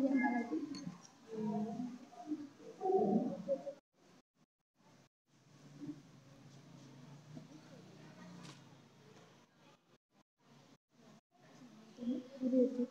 嗯，对对。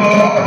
Oh!